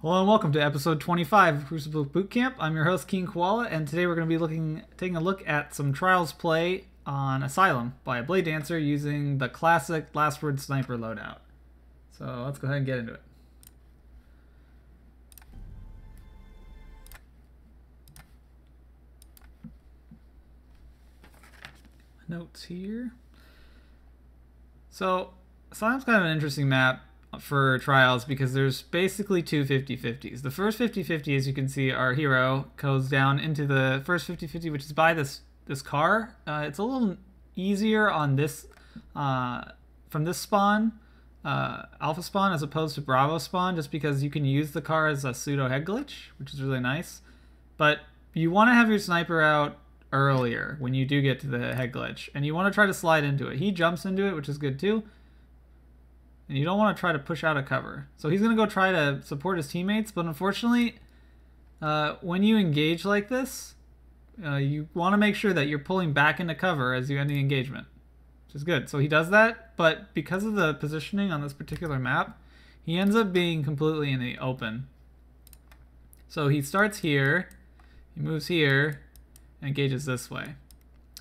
Hello and welcome to episode 25 of Crucible Bootcamp. I'm your host Keen Koala, and today we're going to be looking, taking a look at some trials play on Asylum by a Blade Dancer using the classic Last Word Sniper loadout. So let's go ahead and get into it. Notes here. So Asylum's kind of an interesting map for trials because there's basically two 50-50s. The first 50-50, as you can see, our hero goes down into the first 50-50, which is by this this car. Uh, it's a little easier on this uh, from this spawn, uh, alpha spawn, as opposed to bravo spawn, just because you can use the car as a pseudo head glitch, which is really nice. But you want to have your sniper out earlier when you do get to the head glitch, and you want to try to slide into it. He jumps into it, which is good too and you don't want to try to push out a cover. So he's going to go try to support his teammates, but unfortunately, uh, when you engage like this, uh, you want to make sure that you're pulling back into cover as you end the engagement, which is good. So he does that, but because of the positioning on this particular map, he ends up being completely in the open. So he starts here, he moves here, and engages this way.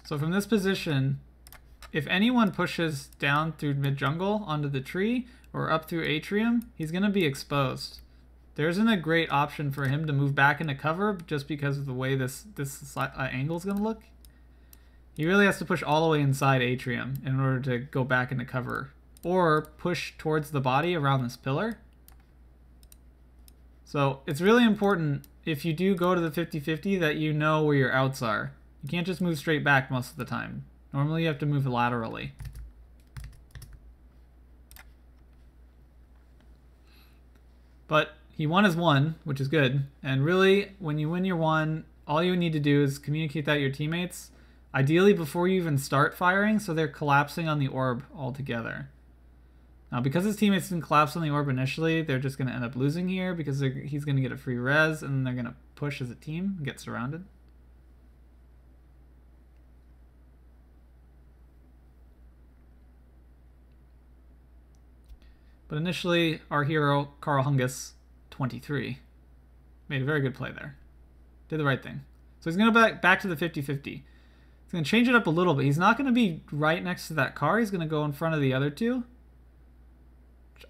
So from this position, if anyone pushes down through mid-jungle onto the tree or up through atrium, he's going to be exposed. There isn't a great option for him to move back into cover just because of the way this, this uh, angle is going to look. He really has to push all the way inside atrium in order to go back into cover. Or push towards the body around this pillar. So it's really important if you do go to the 50-50 that you know where your outs are. You can't just move straight back most of the time. Normally you have to move laterally. But he won his one, which is good. And really, when you win your one, all you need to do is communicate that to your teammates, ideally before you even start firing, so they're collapsing on the orb altogether. Now, because his teammates didn't collapse on the orb initially, they're just going to end up losing here because he's going to get a free res, and they're going to push as a team and get surrounded. But initially, our hero, Carl Hungus, 23, made a very good play there. Did the right thing. So he's going to back, back to the 50-50. He's going to change it up a little bit. He's not going to be right next to that car. He's going to go in front of the other two.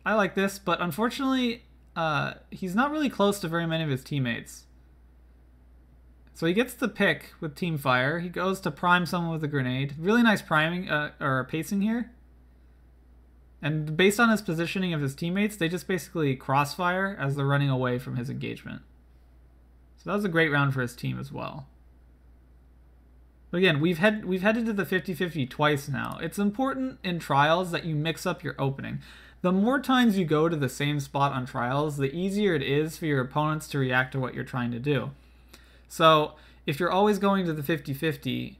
I like this, but unfortunately, uh, he's not really close to very many of his teammates. So he gets the pick with team fire. He goes to prime someone with a grenade. Really nice priming uh, or pacing here. And based on his positioning of his teammates, they just basically crossfire as they're running away from his engagement. So that was a great round for his team as well. But again, we've had we've headed to the 50-50 twice now. It's important in trials that you mix up your opening. The more times you go to the same spot on trials, the easier it is for your opponents to react to what you're trying to do. So if you're always going to the 50-50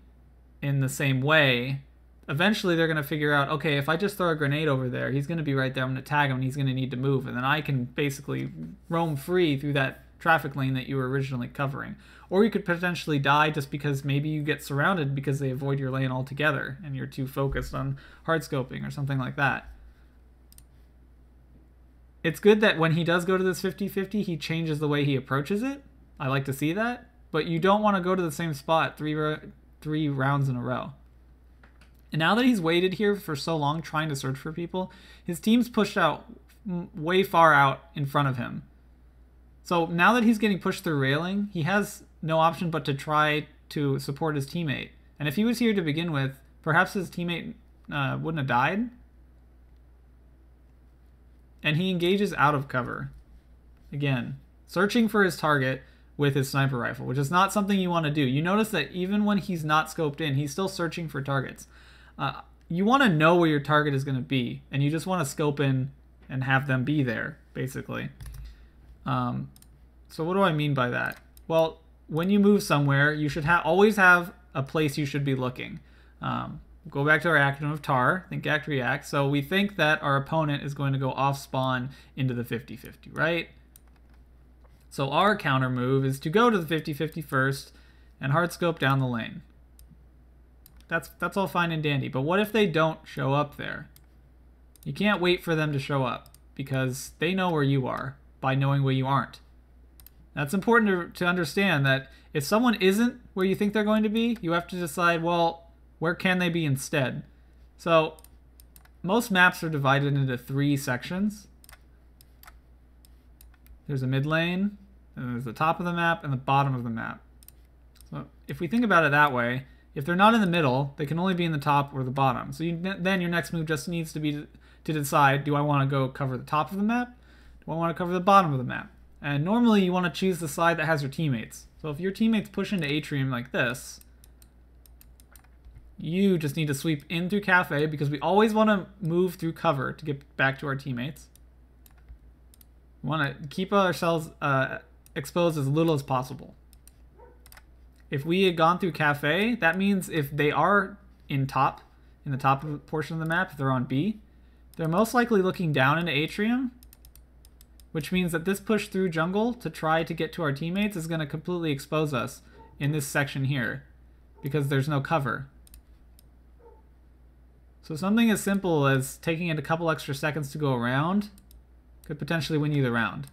in the same way, eventually they're going to figure out okay if i just throw a grenade over there he's going to be right there i'm going to tag him and he's going to need to move and then i can basically roam free through that traffic lane that you were originally covering. Or you could potentially die just because maybe you get surrounded because they avoid your lane altogether and you're too focused on hard scoping or something like that. It's good that when he does go to this 50-50 he changes the way he approaches it. I like to see that. But you don't want to go to the same spot three three rounds in a row and now that he's waited here for so long trying to search for people, his team's pushed out way far out in front of him. So now that he's getting pushed through railing, he has no option but to try to support his teammate. And if he was here to begin with, perhaps his teammate uh, wouldn't have died. And he engages out of cover. Again, searching for his target with his sniper rifle, which is not something you want to do. You notice that even when he's not scoped in, he's still searching for targets uh, you want to know where your target is going to be, and you just want to scope in and have them be there, basically. Um, so what do I mean by that? Well, when you move somewhere, you should ha always have a place you should be looking. Um, go back to our action of tar, think act react. So we think that our opponent is going to go off spawn into the 50-50, right? So our counter move is to go to the 50-50 first and hard scope down the lane. That's that's all fine and dandy. But what if they don't show up there? You can't wait for them to show up because they know where you are. by knowing where you aren't. That's important to, to understand that if someone isn't where you think they're going to be, you have to decide, well, where can they be instead? So most maps are divided into three sections. There's a mid lane, and there's the top of the map and the bottom of the map. So if we think about it that way, if they're not in the middle, they can only be in the top or the bottom. So you, then your next move just needs to be to decide, do I want to go cover the top of the map? Do I want to cover the bottom of the map? And normally you want to choose the side that has your teammates. So if your teammates push into atrium like this, you just need to sweep in through cafe because we always want to move through cover to get back to our teammates. We want to keep ourselves uh, exposed as little as possible. If we had gone through cafe, that means if they are in top, in the top portion of the map, if they're on B, they're most likely looking down into atrium, which means that this push through jungle to try to get to our teammates is going to completely expose us in this section here because there's no cover. So something as simple as taking it a couple extra seconds to go around could potentially win you the round.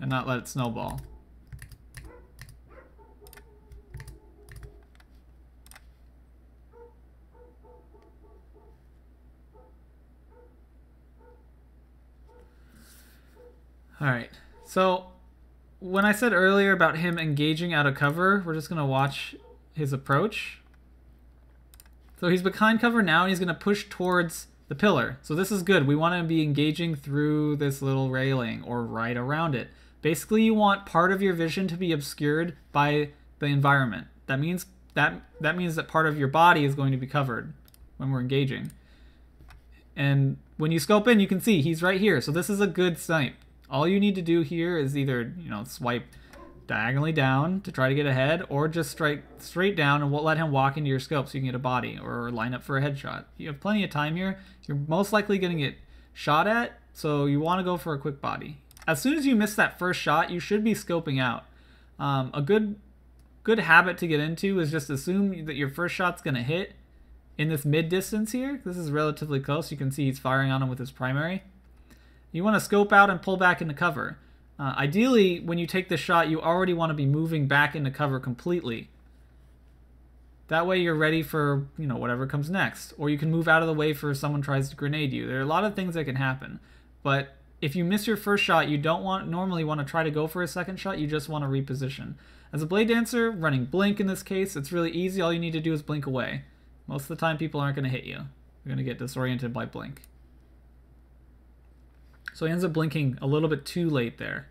And not let it snowball. Alright, so when I said earlier about him engaging out of cover, we're just going to watch his approach. So he's behind cover now, and he's going to push towards the pillar. So this is good. We want to be engaging through this little railing or right around it. Basically, you want part of your vision to be obscured by the environment. That means that that means that part of your body is going to be covered when we're engaging. And when you scope in, you can see he's right here. So this is a good snipe. All you need to do here is either, you know, swipe diagonally down to try to get ahead, or just strike straight down and let him walk into your scope so you can get a body or line up for a headshot. You have plenty of time here. You're most likely going to get shot at, so you want to go for a quick body. As soon as you miss that first shot, you should be scoping out. Um, a good good habit to get into is just assume that your first shot's going to hit in this mid distance here. This is relatively close. You can see he's firing on him with his primary. You want to scope out and pull back into cover. Uh, ideally, when you take the shot, you already want to be moving back into cover completely. That way you're ready for, you know, whatever comes next. Or you can move out of the way for someone tries to grenade you. There are a lot of things that can happen. But if you miss your first shot, you don't want normally want to try to go for a second shot, you just want to reposition. As a blade dancer, running blink in this case, it's really easy. All you need to do is blink away. Most of the time people aren't going to hit you. You're going to get disoriented by blink. So he ends up blinking a little bit too late there,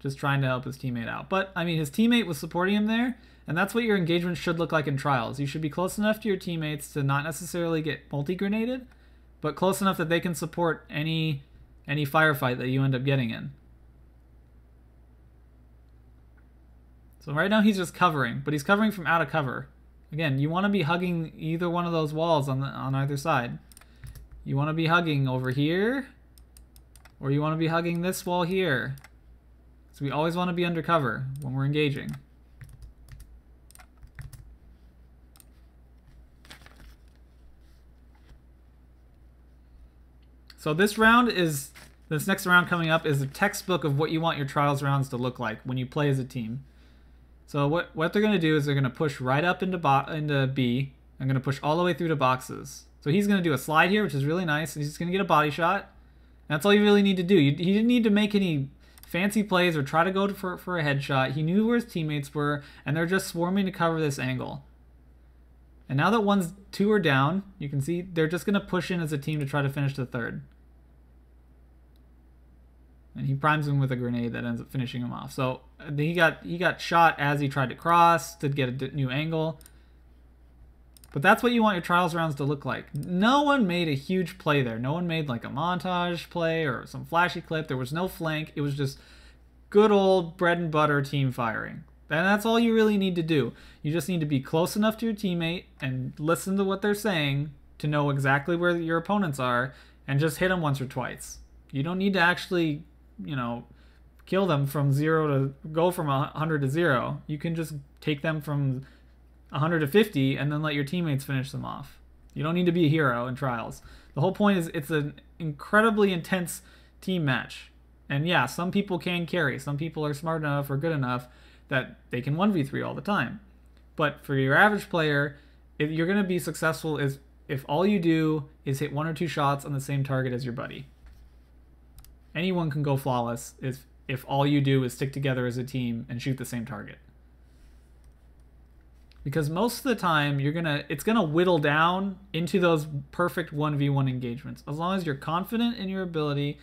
just trying to help his teammate out. But, I mean, his teammate was supporting him there, and that's what your engagement should look like in trials. You should be close enough to your teammates to not necessarily get multi-grenaded, but close enough that they can support any any firefight that you end up getting in. So right now he's just covering, but he's covering from out of cover. Again, you want to be hugging either one of those walls on the, on either side. You want to be hugging over here or you want to be hugging this wall here. So we always want to be undercover when we're engaging. So this round is, this next round coming up is a textbook of what you want your trials rounds to look like when you play as a team. So what, what they're going to do is they're going to push right up into, into B. I'm going to push all the way through to boxes. So he's going to do a slide here, which is really nice. He's going to get a body shot. That's all you really need to do. You, he didn't need to make any fancy plays or try to go for, for a headshot. He knew where his teammates were, and they're just swarming to cover this angle. And now that one's two are down, you can see they're just going to push in as a team to try to finish the third. And he primes him with a grenade that ends up finishing him off. So uh, he got he got shot as he tried to cross to get a new angle. But that's what you want your trials rounds to look like. No one made a huge play there. No one made like a montage play or some flashy clip. There was no flank. It was just good old bread and butter team firing. And that's all you really need to do. You just need to be close enough to your teammate and listen to what they're saying to know exactly where your opponents are and just hit them once or twice. You don't need to actually, you know, kill them from zero to go from 100 to zero. You can just take them from 100 to 50 and then let your teammates finish them off. You don't need to be a hero in trials. The whole point is it's an incredibly intense team match. And yeah, some people can carry. Some people are smart enough or good enough that they can 1v3 all the time. But for your average player, if you're going to be successful is if all you do is hit one or two shots on the same target as your buddy. Anyone can go flawless if if all you do is stick together as a team and shoot the same target. Because most of the time you're gonna it's gonna whittle down into those perfect 1v1 engagements. As long as you're confident in your ability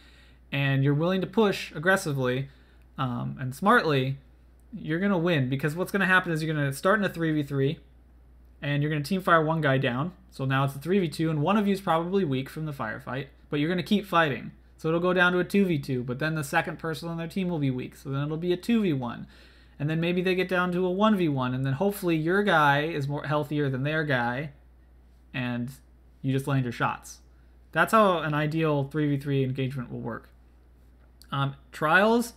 and you're willing to push aggressively um, and smartly, you're gonna win. Because what's gonna happen is you're gonna start in a 3v3 and you're gonna team fire one guy down. So now it's a 3v2 and one of you is probably weak from the firefight, but you're gonna keep fighting. So it'll go down to a 2v2, but then the second person on their team will be weak. So then it'll be a 2v1. And then maybe they get down to a 1v1 and then hopefully your guy is more healthier than their guy and you just land your shots. That's how an ideal 3v3 engagement will work. Um, trials,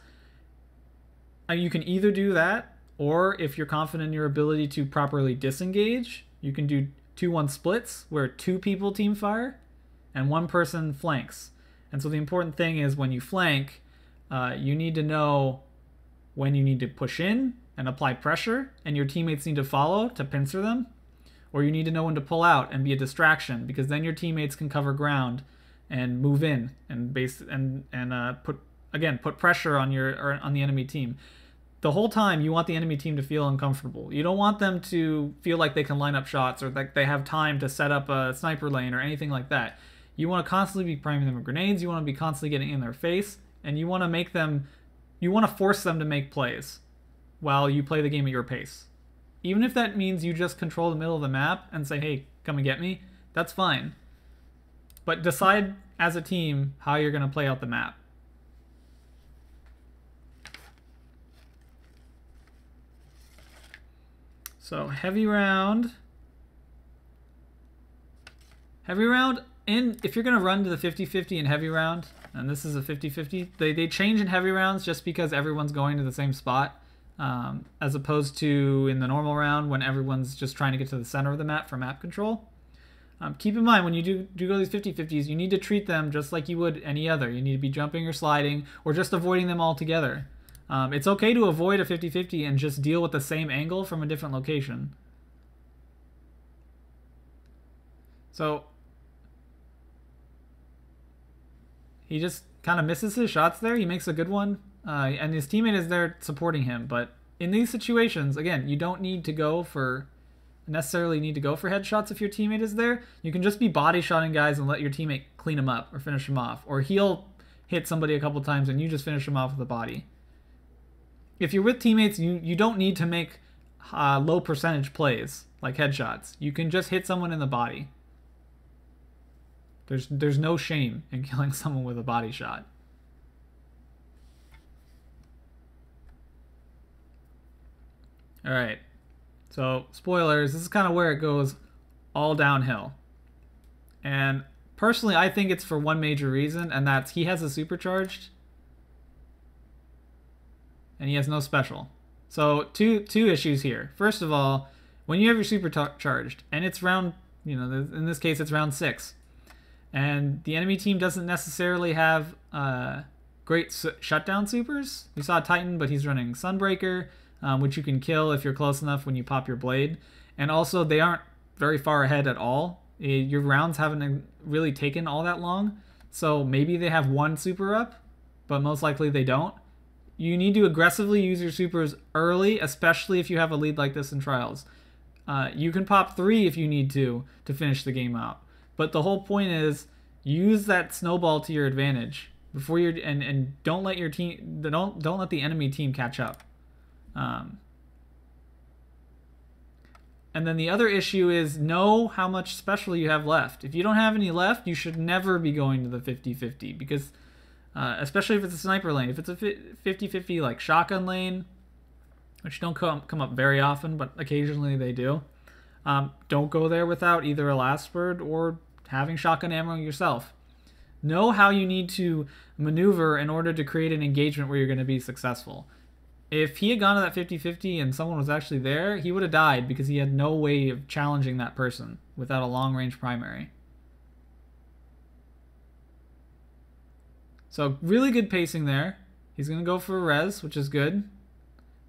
uh, you can either do that or if you're confident in your ability to properly disengage, you can do 2-1 splits where two people team fire and one person flanks. And so the important thing is when you flank, uh, you need to know when you need to push in and apply pressure, and your teammates need to follow to pincer them, or you need to know when to pull out and be a distraction because then your teammates can cover ground and move in and base and and uh, put again put pressure on your on the enemy team. The whole time you want the enemy team to feel uncomfortable. You don't want them to feel like they can line up shots or that they have time to set up a sniper lane or anything like that. You want to constantly be priming them with grenades. You want to be constantly getting in their face, and you want to make them, you want to force them to make plays while you play the game at your pace. Even if that means you just control the middle of the map and say, hey, come and get me, that's fine. But decide as a team how you're going to play out the map. So heavy round. Heavy round, in if you're going to run to the 50-50 in heavy round, and this is a 50-50, they, they change in heavy rounds just because everyone's going to the same spot, um, as opposed to in the normal round when everyone's just trying to get to the center of the map for map control. Um, keep in mind when you do, do go these 50-50s, you need to treat them just like you would any other. You need to be jumping or sliding or just avoiding them altogether. Um, it's okay to avoid a 50-50 and just deal with the same angle from a different location. So He just kind of misses his shots there. He makes a good one, uh, and his teammate is there supporting him. But in these situations, again, you don't need to go for necessarily need to go for headshots if your teammate is there. You can just be body shotting guys and let your teammate clean him up or finish him off, or he'll hit somebody a couple times and you just finish him off with a body. If you're with teammates, you you don't need to make uh, low percentage plays like headshots. You can just hit someone in the body. There's there's no shame in killing someone with a body shot. All right. So, spoilers, this is kind of where it goes all downhill. And personally, I think it's for one major reason, and that's he has a supercharged and he has no special. So, two two issues here. First of all, when you have your supercharged and it's round, you know, in this case it's round 6 and the enemy team doesn't necessarily have uh, great su- shutdown supers. We saw Titan, but he's running Sunbreaker, um, which you can kill if you're close enough when you pop your blade. And also, they aren't very far ahead at all. Your rounds haven't really taken all that long. So maybe they have one super up, but most likely they don't. You need to aggressively use your supers early, especially if you have a lead like this in trials. Uh, you can pop three if you need to to finish the game out. But the whole point is use that snowball to your advantage before you're and and don't let your team don't don't let the enemy team catch up. Um, and then the other issue is know how much special you have left. If you don't have any left, you should never be going to the 50-50 because uh, especially if it's a sniper lane. If it's a 50-50 like shotgun lane, which don't come come up very often, but occasionally they do. Um, don't go there without either a last word or having shotgun ammo yourself. Know how you need to maneuver in order to create an engagement where you're going to be successful. If he had gone to that 50 50 and someone was actually there, he would have died because he had no way of challenging that person without a long range primary. So really good pacing there. He's going to go for a res, which is good.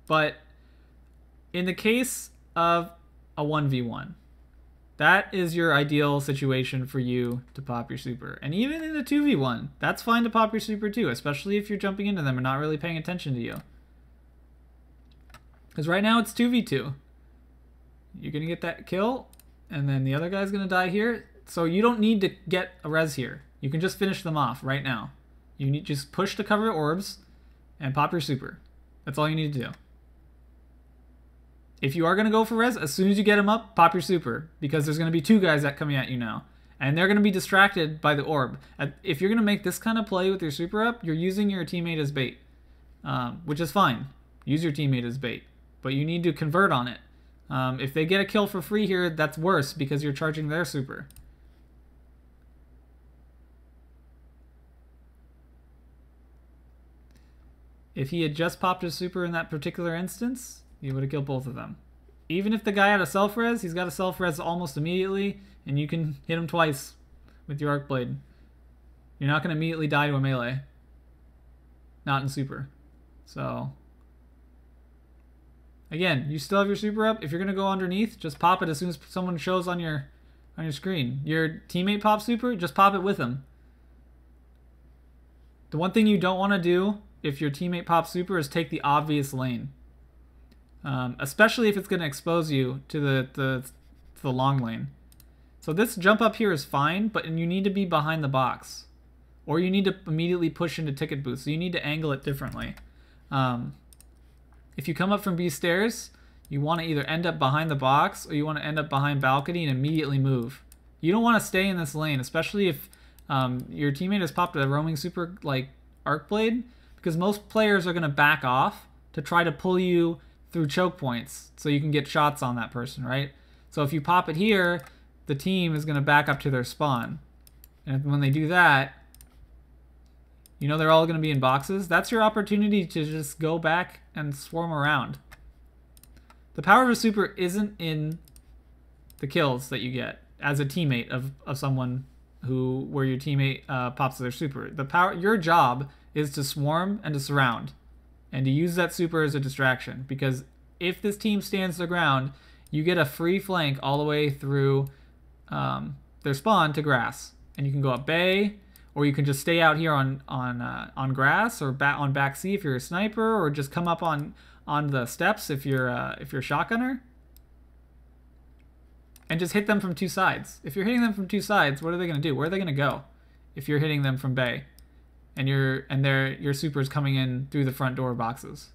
But in the case of a 1v1, that is your ideal situation for you to pop your super. And even in a 2v1, that's fine to pop your super too, especially if you're jumping into them and not really paying attention to you. Because right now it's 2v2. You're going to get that kill, and then the other guy's going to die here. So you don't need to get a res here. You can just finish them off right now. You need just push to cover orbs and pop your super. That's all you need to do. If you are going to go for res, as soon as you get them up, pop your super. Because there's going to be two guys that coming at you now. And they're going to be distracted by the orb. If you're going to make this kind of play with your super up, you're using your teammate as bait. Um, which is fine. Use your teammate as bait. But you need to convert on it. Um, if they get a kill for free here, that's worse because you're charging their super. If he had just popped his super in that particular instance, he would have killed both of them. Even if the guy had a self res, he's got a self res almost immediately, and you can hit him twice with your arc blade. You're not going to immediately die to a melee. Not in super. So, again, you still have your super up. If you're going to go underneath, just pop it as soon as someone shows on your on your screen. Your teammate pops super, just pop it with them. The one thing you don't want to do if your teammate pops super is take the obvious lane. Um, especially if it's going to expose you to the, the, to the long lane. So this jump up here is fine, but you need to be behind the box. Or you need to immediately push into ticket booth, so you need to angle it differently. Um, if you come up from B stairs, you want to either end up behind the box or you want to end up behind balcony and immediately move. You don't want to stay in this lane, especially if um, your teammate has popped a roaming super like arc blade because most players are going to back off to try to pull you through choke points so you can get shots on that person, right? So if you pop it here, the team is going to back up to their spawn. And when they do that, you know they're all going to be in boxes. That's your opportunity to just go back and swarm around. The power of a super isn't in the kills that you get as a teammate of, of someone who where your teammate uh, pops their super. The power your job is to swarm and to surround, and to use that super as a distraction. Because if this team stands their ground, you get a free flank all the way through um, their spawn to grass, and you can go up bay, or you can just stay out here on on uh, on grass or bat on back C if you're a sniper, or just come up on on the steps if you're uh, if you're a shotgunner, and just hit them from two sides. If you're hitting them from two sides, what are they gonna do? Where are they gonna go? If you're hitting them from bay and your and their your super is coming in through the front door boxes.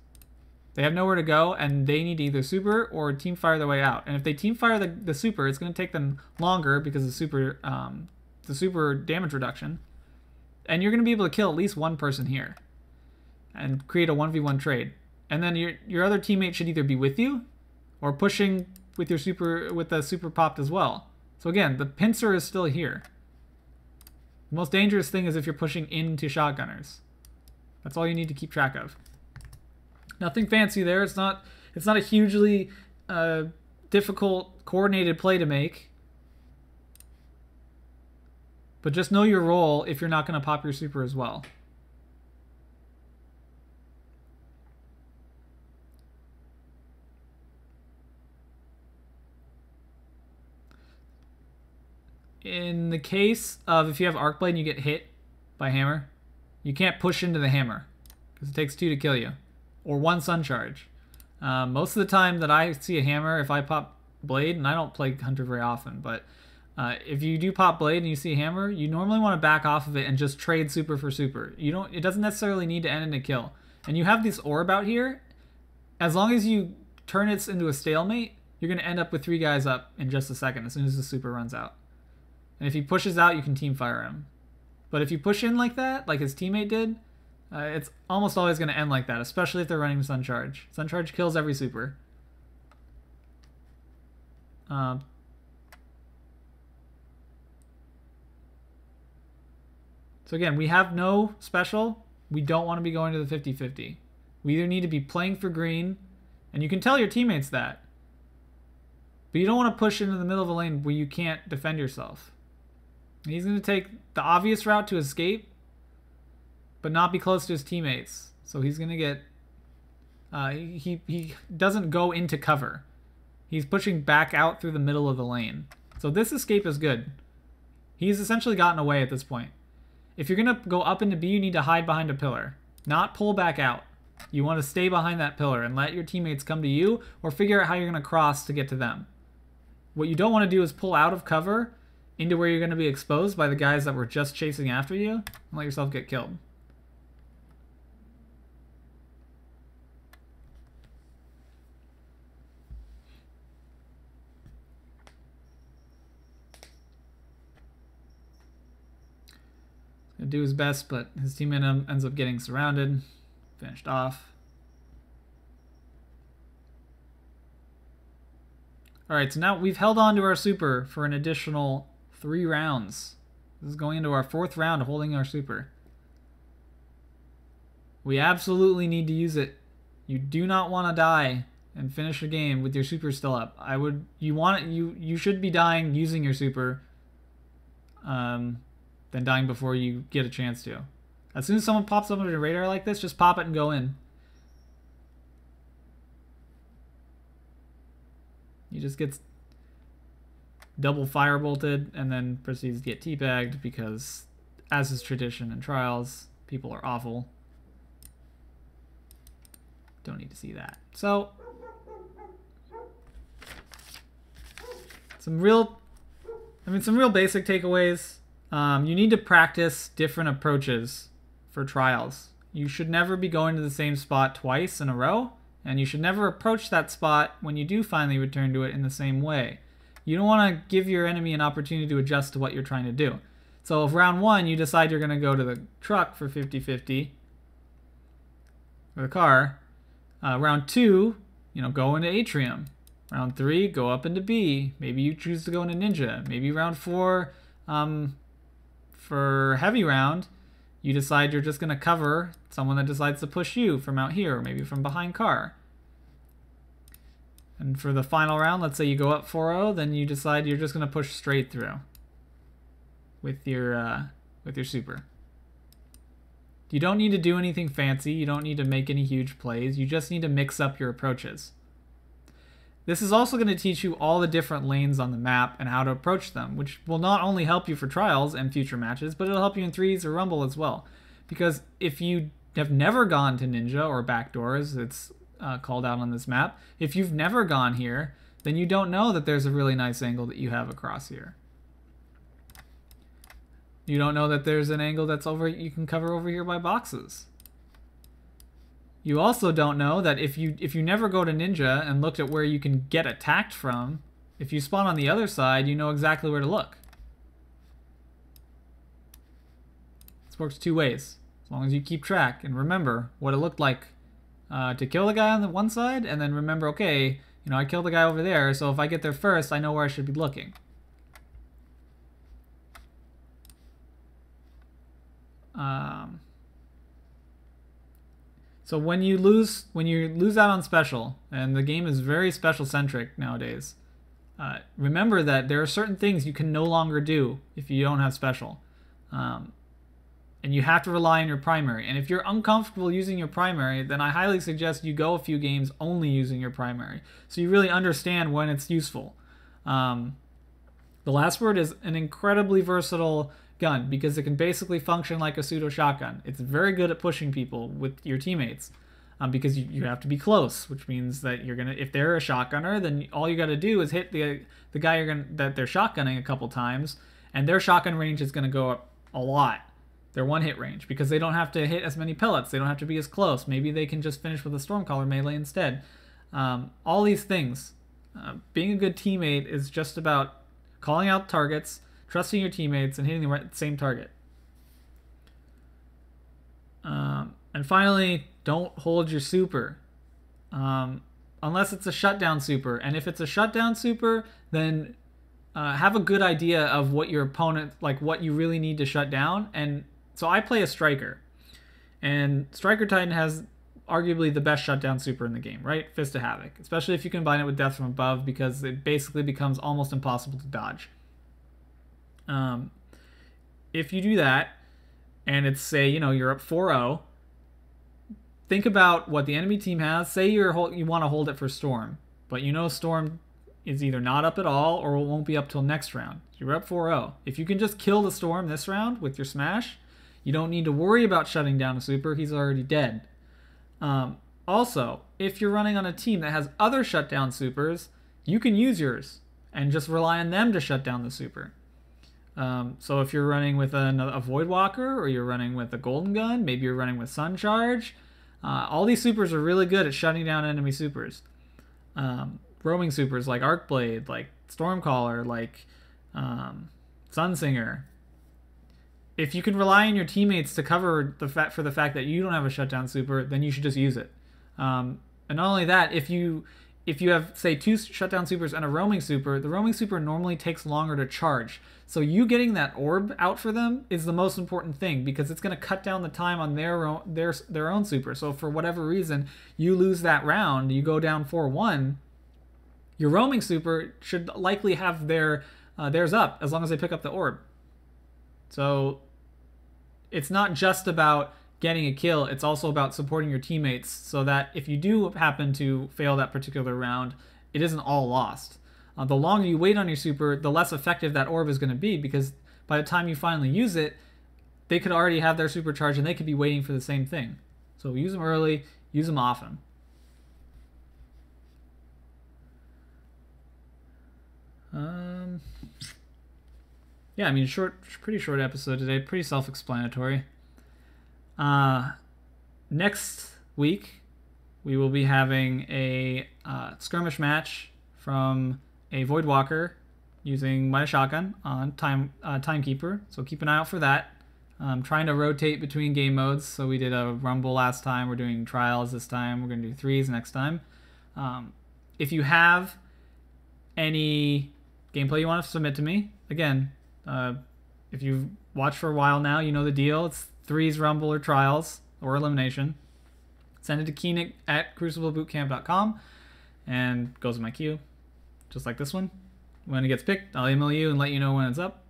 They have nowhere to go, and they need to either super or team fire their way out. And if they team fire the, the super, it's going to take them longer because of super um, the super damage reduction. And you're going to be able to kill at least one person here, and create a one v one trade. And then your your other teammate should either be with you, or pushing with your super with the super popped as well. So again, the pincer is still here. The most dangerous thing is if you're pushing into shotgunners. That's all you need to keep track of. Nothing fancy there. It's not. It's not a hugely uh, difficult coordinated play to make. But just know your role if you're not going to pop your super as well. In the case of if you have arc blade and you get hit by hammer, you can't push into the hammer because it takes two to kill you, or one sun charge. Um, most of the time that I see a hammer, if I pop blade, and I don't play hunter very often, but uh, if you do pop blade and you see a hammer, you normally want to back off of it and just trade super for super. You don't. It doesn't necessarily need to end in a kill. And you have this orb out here. As long as you turn it into a stalemate, you're going to end up with three guys up in just a second as soon as the super runs out. And if he pushes out, you can team fire him. But if you push in like that, like his teammate did, uh, it's almost always going to end like that, especially if they're running Sun Charge. Sun Charge kills every super. Um, so again, we have no special. We don't want to be going to the 50-50. We either need to be playing for green, and you can tell your teammates that. But you don't want to push into the middle of a lane where you can't defend yourself. He's going to take the obvious route to escape. but not be close to his teammates. So he's gonna get. Uh, he he doesn't go into cover. He's pushing back out through the middle of the lane. So this escape is good. He's essentially gotten away at this point. If you're gonna go up into B, you need to hide behind a pillar, not pull back out. You want to stay behind that pillar and let your teammates come to you, or figure out how you're gonna cross to get to them. What you don't want to do is pull out of cover into where you're going to be exposed by the guys that were just chasing after you and let yourself get killed. Gonna do his best, but his teammate ends up getting surrounded, finished off. Alright, so now we've held on to our super for an additional three rounds. This is going into our fourth round holding our super. We absolutely need to use it. You do not want to die and finish a game with your super still up. I would you want it you you should be dying using your super um than dying before you get a chance to. As soon as someone pops up on your radar like this, just pop it and go in. You just gets double fire bolted and then proceeds to get teabagged because, as is tradition in trials, people are awful. Don't need to see that. So, some real, I mean, some real basic takeaways. Um, you need to practice different approaches for trials. You should never be going to the same spot twice in a row, and you should never approach that spot when you do finally return to it in the same way. You don't want to give your enemy an opportunity to adjust to what you're trying to do. So if round one, you decide you're going to go to the truck for 50-50, or the car, uh, round two, you know, go into Atrium. Round three, go up into B. Maybe you choose to go into Ninja. Maybe round four, um, for heavy round, you decide you're just going to cover someone that decides to push you from out here, or maybe from behind car. And for the final round, let's say you go up 4-0, then you decide you're just going to push straight through with your uh, with your super. You don't need to do anything fancy. You don't need to make any huge plays. You just need to mix up your approaches. This is also going to teach you all the different lanes on the map and how to approach them, which will not only help you for trials and future matches, but it'll help you in threes or rumble as well. Because if you have never gone to ninja or backdoors, it's uh, called out on this map. If you've never gone here, then you don't know that there's a really nice angle that you have across here. You don't know that there's an angle that's over you can cover over here by boxes. You also don't know that if you if you never go to ninja and looked at where you can get attacked from, if you spawn on the other side, you know exactly where to look. This works two ways, as long as you keep track and remember what it looked like uh, to kill the guy on the one side, and then remember, okay, you know, I killed the guy over there, so if I get there first, I know where I should be looking. Um, so when you lose, when you lose out on special, and the game is very special centric nowadays, uh, remember that there are certain things you can no longer do if you don't have special. Um, and you have to rely on your primary. And if you're uncomfortable using your primary, then I highly suggest you go a few games only using your primary, so you really understand when it's useful. Um, the last word is an incredibly versatile gun because it can basically function like a pseudo shotgun. It's very good at pushing people with your teammates. Um, because you, you have to be close, which means that you're gonna if they're a shotgunner, then all you got to do is hit the the guy you're gonna that they're shotgunning a couple times, and their shotgun range is gonna go up a lot their one hit range because they don't have to hit as many pellets. They don't have to be as close. Maybe they can just finish with a Stormcaller melee instead. Um, all these things. Uh, being a good teammate is just about calling out targets, trusting your teammates, and hitting the right, same target. Um, and finally, don't hold your super. Um, unless it's a shutdown super. And if it's a shutdown super, then uh, have a good idea of what your opponent, like what you really need to shut down, and so I play a striker, and Striker Titan has arguably the best shutdown super in the game, right? Fist of Havoc, especially if you combine it with Death from Above, because it basically becomes almost impossible to dodge. Um, if you do that, and it's say you know you're up 4-0 think about what the enemy team has. Say you're you want to hold it for storm but you know storm is either not up at all or it won't be up till next round. You're up 4-0 if you can just kill the storm this round with your smash you don't need to worry about shutting down a super he's already dead um, also if you're running on a team that has other shutdown supers you can use yours and just rely on them to shut down the super um, so if you're running with a, a Void Walker or you're running with a Golden Gun, maybe you're running with Sun Charge, uh, all these supers are really good at shutting down enemy supers. Um, roaming supers like Arcblade, like Stormcaller, like um, Sunsinger. If you can rely on your teammates to cover the fact for the fact that you don't have a shutdown super, then you should just use it. Um, and not only that, if you if you have say two shutdown supers and a roaming super, the roaming super normally takes longer to charge. So you getting that orb out for them is the most important thing because it's going to cut down the time on their own, their their own super. So for whatever reason you lose that round, you go down 4-1, your roaming super should likely have their uh, theirs up as long as they pick up the orb. So it's not just about getting a kill, it's also about supporting your teammates so that if you do happen to fail that particular round, it isn't all lost. Uh, the longer you wait on your super, the less effective that orb is going to be because by the time you finally use it, they could already have their supercharge and they could be waiting for the same thing. So use them early, use them often. Yeah, I mean, short, pretty short episode today, pretty self-explanatory. Uh, next week, we will be having a uh, skirmish match from a Void Walker using my shotgun on time uh, Timekeeper. So keep an eye out for that. I'm trying to rotate between game modes. So we did a Rumble last time. We're doing trials this time. We're to do threes next time. Um, if you have any gameplay you want to submit to me, again, uh, if you've watched for a while now, you know the deal. It's threes, rumble, or trials, or elimination. Send it to Keenik at cruciblebootcamp.com and goes in my queue, just like this one. When it gets picked, I'll email you and let you know when it's up.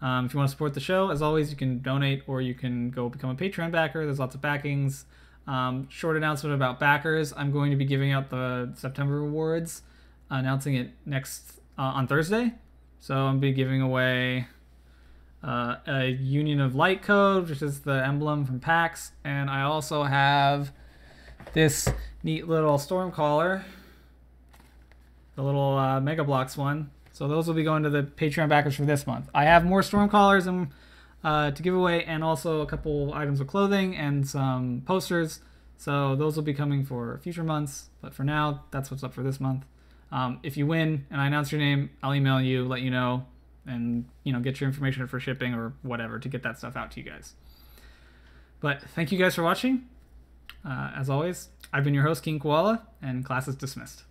Um, if you want to support the show, as always, you can donate or you can go become a Patreon backer. There's lots of backings. Um, short announcement about backers. I'm going to be giving out the September awards, announcing it next uh, on Thursday. So I'll be giving away uh, a Union of Light code, which is the emblem from PAX, and I also have this neat little Stormcaller, the little uh, Mega Bloks one. So those will be going to the Patreon backers for this month. I have more Stormcallers and, uh, to give away, and also a couple items of clothing and some posters. So those will be coming for future months. But for now, that's what's up for this month. Um, if you win and I announce your name, I'll email you, let you know and you know get your information for shipping or whatever to get that stuff out to you guys. But thank you guys for watching. Uh, as always, I've been your host Keen Koala, and class is dismissed.